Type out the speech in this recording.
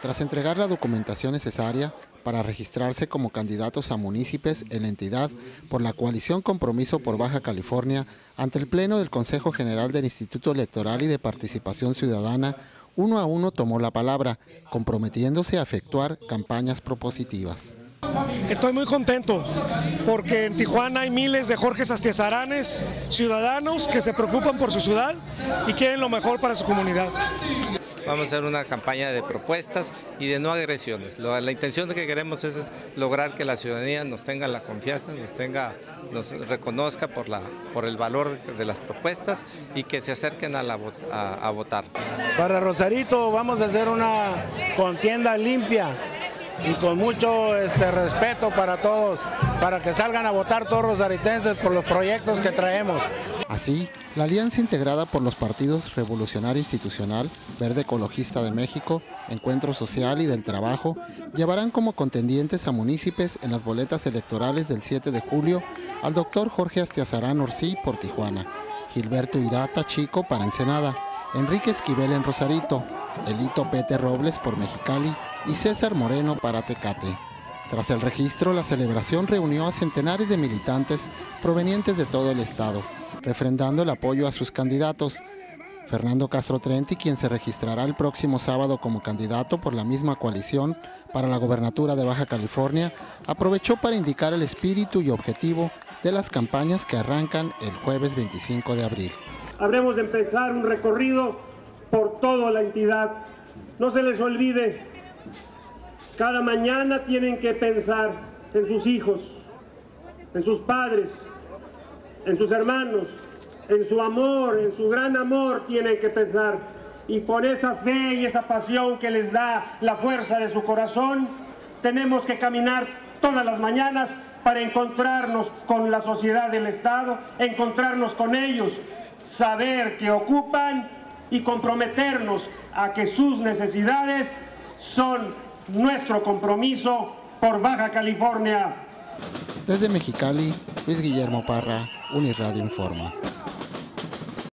tras entregar la documentación necesaria para registrarse como candidatos a municipios en la entidad por la coalición Compromiso por Baja California ante el Pleno del Consejo General del Instituto Electoral y de Participación Ciudadana, uno a uno tomó la palabra, comprometiéndose a efectuar campañas propositivas. Estoy muy contento porque en Tijuana hay miles de Jorge Astiazaranes, ciudadanos que se preocupan por su ciudad y quieren lo mejor para su comunidad. Vamos a hacer una campaña de propuestas y de no agresiones. La intención que queremos es, lograr que la ciudadanía nos tenga la confianza, nos tenga, nos reconozca por, la, por el valor de las propuestas y que se acerquen a, la, a votar. Para Rosarito vamos a hacer una contienda limpia y con mucho este, respeto para todos, para que salgan a votar todos los rosaritenses por los proyectos que traemos. Así, la alianza integrada por los partidos Revolucionario Institucional, Verde Ecologista de México, Encuentro Social y del Trabajo llevarán como contendientes a municipios en las boletas electorales del 7 de julio al doctor Jorge Astiazarán Orsi por Tijuana, Gilberto Irata Chico para Ensenada, Enrique Esquivel en Rosarito, Elito Pete Robles por Mexicali y César Moreno para Tecate. Tras el registro, la celebración reunió a centenares de militantes provenientes de todo el estado, refrendando el apoyo a sus candidatos. Fernando Castro Trenti, quien se registrará el próximo sábado como candidato por la misma coalición para la gobernatura de Baja California, aprovechó para indicar el espíritu y objetivo de las campañas que arrancan el jueves 25 de abril. Habremos de empezar un recorrido por toda la entidad. No se les olvide cada mañana tienen que pensar en sus hijos, en sus padres, en sus hermanos, en su amor, en su gran amor tienen que pensar. Y por esa fe y esa pasión que les da la fuerza de su corazón, tenemos que caminar todas las mañanas para encontrarnos con la sociedad del Estado, encontrarnos con ellos, saber que ocupan y comprometernos a que sus necesidades son nuestro compromiso por Baja California. Desde Mexicali, Luis Guillermo Parra, Uniradio Informa.